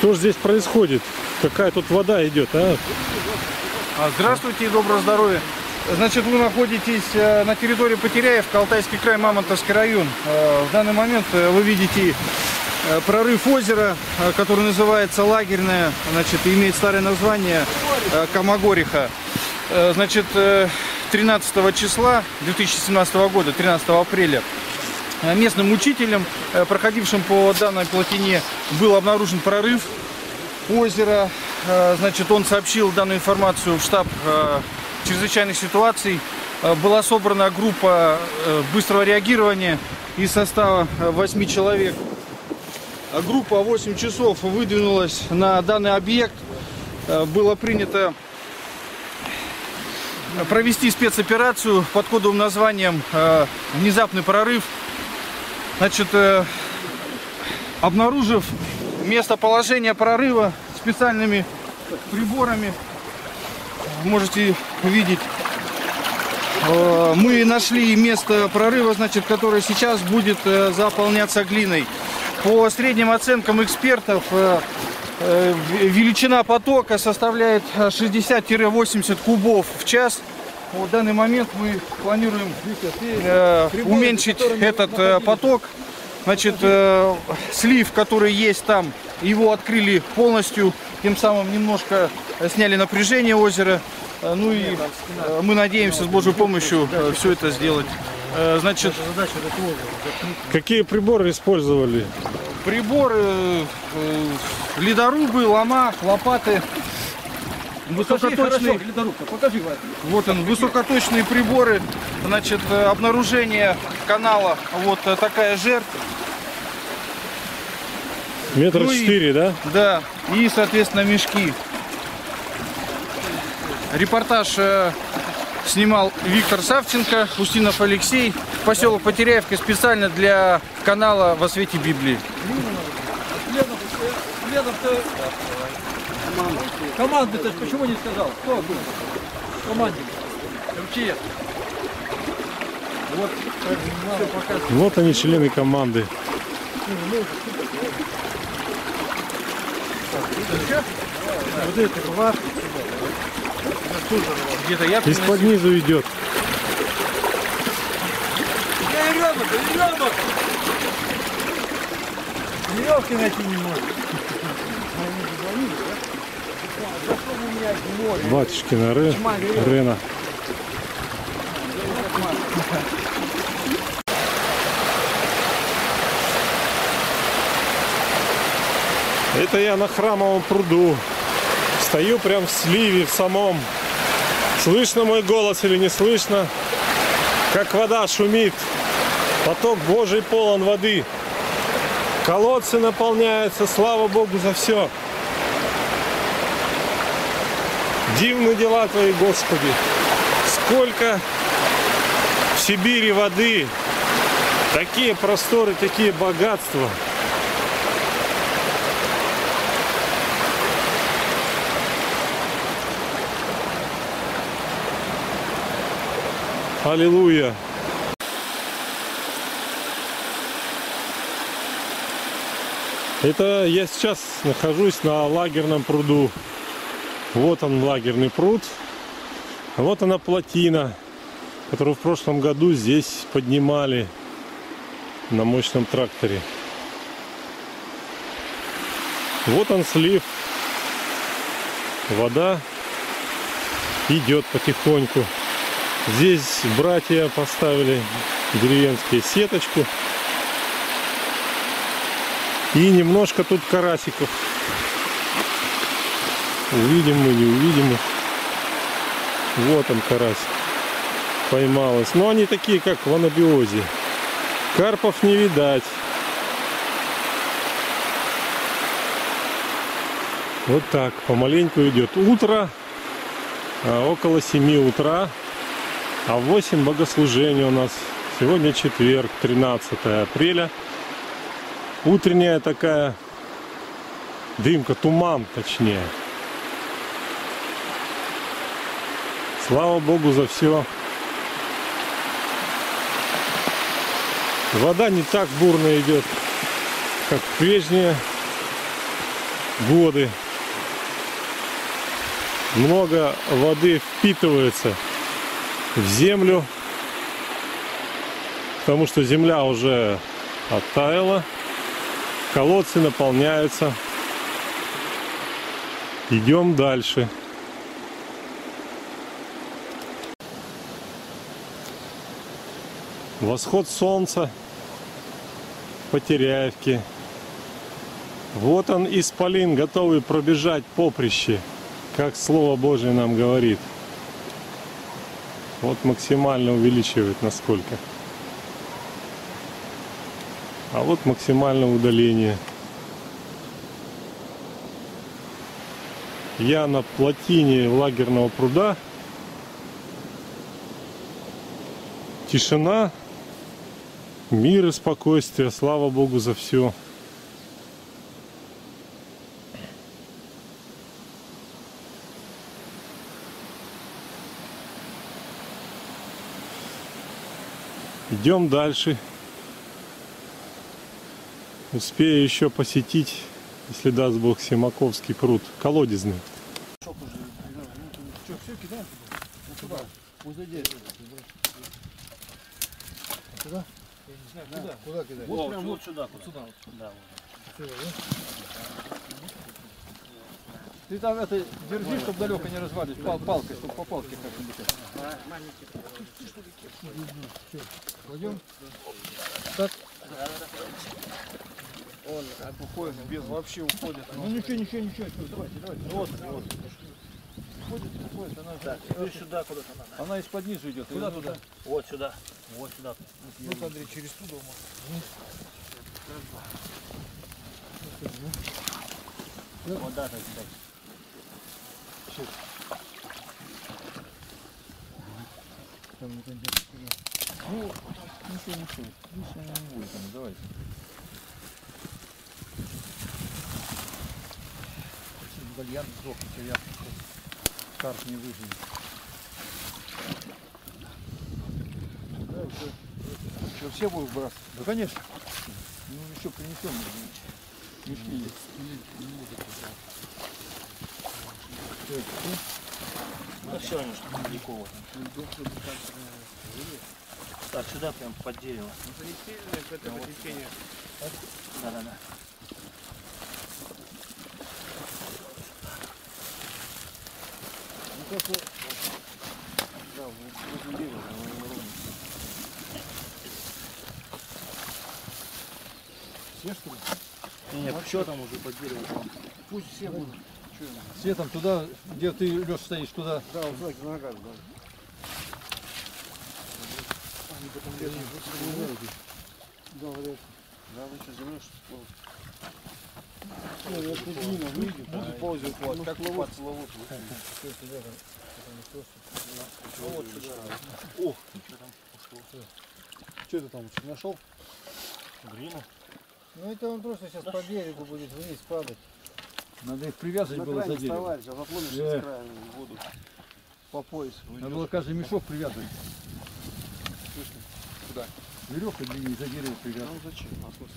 Что же здесь происходит? Какая тут вода идет, а? А, Здравствуйте и доброго здоровья. Значит, вы находитесь э, на территории Потеряевка, Алтайский край, Мамонтовский район. Э, В данный момент э, вы видите прорыв озера, который называется Лагерное, значит, имеет старое название Камагориха. Значит, э, 13 числа 2017 года, 13 апреля, местным учителем, э, проходившим по данной плотине, был обнаружен прорыв озера. Э, Значит, он сообщил данную информацию в штаб э, чрезвычайных ситуаций. Э, Была собрана группа э, быстрого реагирования из состава 8 человек. Группа 8 часов выдвинулась на данный объект. Э, Было принято провести спецоперацию под кодовым названием э, «Внезапный прорыв». Значит, э, обнаружив местоположение прорыва специальными приборами, можете видеть, э, мы нашли место прорыва, значит, которое сейчас будет э, заполняться глиной. По средним оценкам экспертов, э, э, величина потока составляет э, 60-80 кубов в час. В данный момент мы планируем э, уменьшить этот э, поток. Значит, э, слив, который есть там, его открыли полностью, тем самым немножко сняли напряжение озера. Ну и мы надеемся с Божьей помощью все это сделать. Значит, Какие приборы использовали? приборы, ледорубы, лома, лопаты. Высокоточные, вот он, высокоточные приборы, значит, э, обнаружение канала, вот э, такая жертва. Метр Ну четыре, да? Да, и, соответственно, мешки. Репортаж э, снимал Виктор Савченко, Устинов Алексей, поселок Потеряевка специально для канала «Во свете Библии». Команды ты ж почему не сказал? Кто был? Командник. МЧС. Вот. Вот они, члены команды. Из-под низу идет. Веревок, найти не может. Батюшкина Ре... Рена. Это я на храмовом пруду. Стою прям в сливе, в самом. Слышно мой голос или не слышно? Как вода шумит. Поток Божий полон воды. Колодцы наполняются. Слава Богу за все. Дивны дела Твои, Господи. Сколько в Сибири воды. Такие просторы, такие богатства. Аллилуйя. Это я сейчас нахожусь на лагерном пруду. Вот он лагерный пруд. Вот она плотина, которую в прошлом году здесь поднимали на мощном тракторе. Вот он слив. Вода идет потихоньку. Здесь братья поставили деревенские сеточку. И немножко тут карасиков. Увидим мы, не увидим их. Вот он карась. Поймалась. Но они такие, как в анабиозе. Карпов не видать. Вот так, помаленьку идет. Утро, а, около 7 утра. А в 8 богослужение у нас. Сегодня четверг, 13 апреля. Утренняя такая дымка, туман точнее. Слава Богу за все. Вода не так бурно идет, как прежние годы. Много воды впитывается в землю, потому что земля уже оттаяла, колодцы наполняются. Идем дальше. Восход солнца по Теряевке. Вот он, Исполин, готовый пробежать поприще, как Слово Божие нам говорит. Вот максимально увеличивает насколько. А вот максимальное удаление. Я на плотине лагерного пруда. Тишина, мир и спокойствие. Слава Богу за все. Идем дальше. Успею еще посетить, если даст Бог, Семаковский пруд. Колодезный. Вот прям вот сюда, сюда. Ты там это держи, чтобы далеко не развалить, пал, палкой, чтобы по палке как-нибудь. Пойдем? Так. Он уходит, без вообще уходит. Ну ничего, ничего, ничего, всё, давайте, давайте. Вот, вот. Уходит, она, Так, теперь сюда куда-то надо. она из-под низу идет. Куда туда? Вот сюда. Вот сюда. Ну, Андрей, через туда Вот да, так, так. Ну, ничего, ничего. Ничего не будет, там, давайте. Вальян сдох, я карт не выживет. Да, уже, что, все будут брать? Да, конечно. Ну, еще принесем. Мешки есть. Так, ну, Ну все, они что далеко. Так, сюда прям под дерево. Да, да, да. Вот, да, возле дерева. Все что ли? Нет, все там уже под деревом. Пусть все будут. Светом туда, где ты, Леш, стоишь, туда. Да, вот так, нога, да. Да, вот это. Да, вы что, землю что Это длинно выйдет. Буду ползать, вот, как ловут, ловут. Вот сюда. О, что ты там нашел? Глину. Ну это он просто сейчас по берегу будет вниз падать. Надо их привязывать было за дерево. вставать, сейчас отломишься Э. с края в воду. По пояс. Надо было каждый мешок привязывать. Куда? Веревка длиннее за дерево привязывать. Ну зачем? А смысл?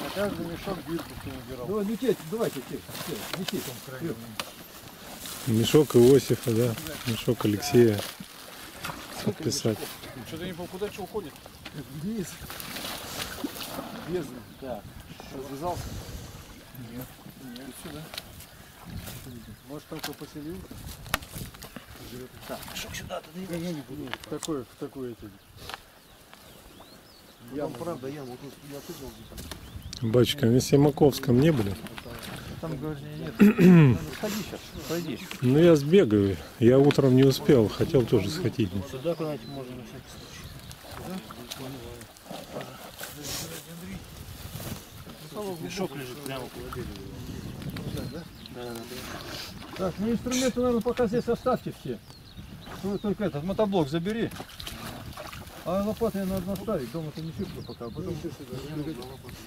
На каждый мешок бирку ты убирал. Давай, лететь, давайте, те, те, лететь там краю. Мешок Иосифа, да. Мешок Алексея. Подписать. Что-то не куда что уходит? Вниз. Бездна. Так. Развязался? Нет. Нет. Сюда. Может только поселил? Так, мешок сюда, туда. В такой, в такой эти. Там правда яму. Вот тут я где-то. Батюшка, на Семаковском не были? Там, говоришь, нет. Сходи сейчас, пройди. Ну я сбегаю. Я утром не успел, хотел тоже сходить. Сюда куда-нибудь можно на всякий случай. Мешок лежит прямо около дерева. Да, да, да. Так, ну инструменты, наверное, пока здесь оставьте все. Вы только этот мотоблок забери. А лопаты надо оставить, дома-то не чувствую пока. а Потом...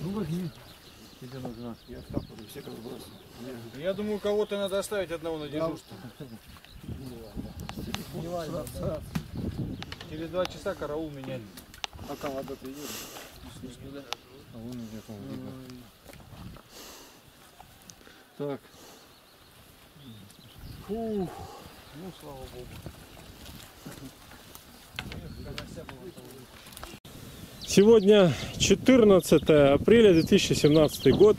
Ну возьми. Тебе нужна. Я вкапываю, все как бросил. Я думаю, кого-то надо оставить одного на дежурство. Через два часа караул менять. Пока вода-то идет. А вон у по-моему. Так. Ну, слава богу. Сегодня 14 апреля 2017 год.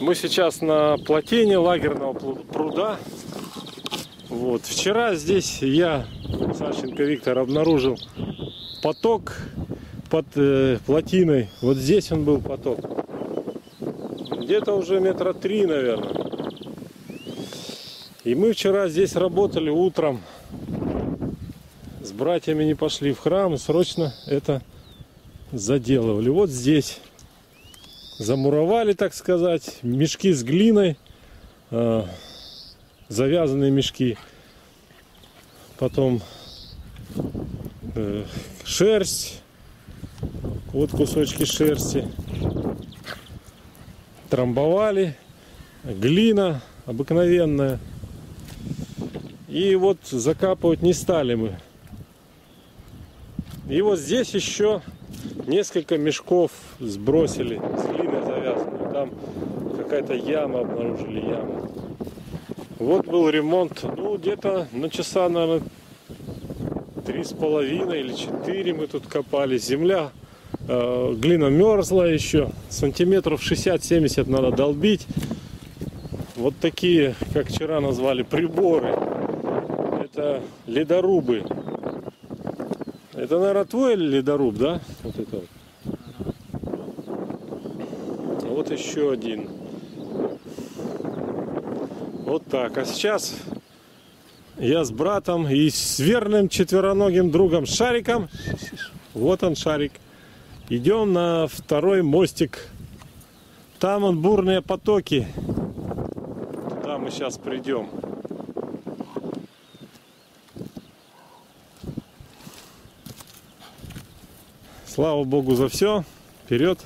Мы сейчас на плотине лагерного пруда. Вот. Вчера здесь я, Сашенко Виктор, обнаружил поток под э, плотиной. Вот здесь он был поток. Где-то уже метра три, наверное. И мы вчера здесь работали утром. С братьями не пошли в храм и срочно это заделывали. Вот здесь замуровали, так сказать, мешки с глиной, э, завязанные мешки. Потом э, шерсть, вот кусочки шерсти. Трамбовали, глина обыкновенная. И вот закапывать не стали мы. И вот здесь еще несколько мешков сбросили с глиной завязанной. Там какая-то яма обнаружили яму. Вот был ремонт, ну где-то на часа, наверное, три с половиной или четыре мы тут копали. Земля, э, глина мерзла еще, сантиметров 60-70 надо долбить. Вот такие, как вчера назвали, приборы. Это ледорубы. Это, наверное, твой ледоруб, да? Вот это вот. А Вот еще один. Вот так. А сейчас я с братом и с верным четвероногим другом Шариком. Вот он, Шарик. Идем на второй мостик. Там он бурные потоки. Туда мы сейчас придем. Слава Богу за все. Вперед.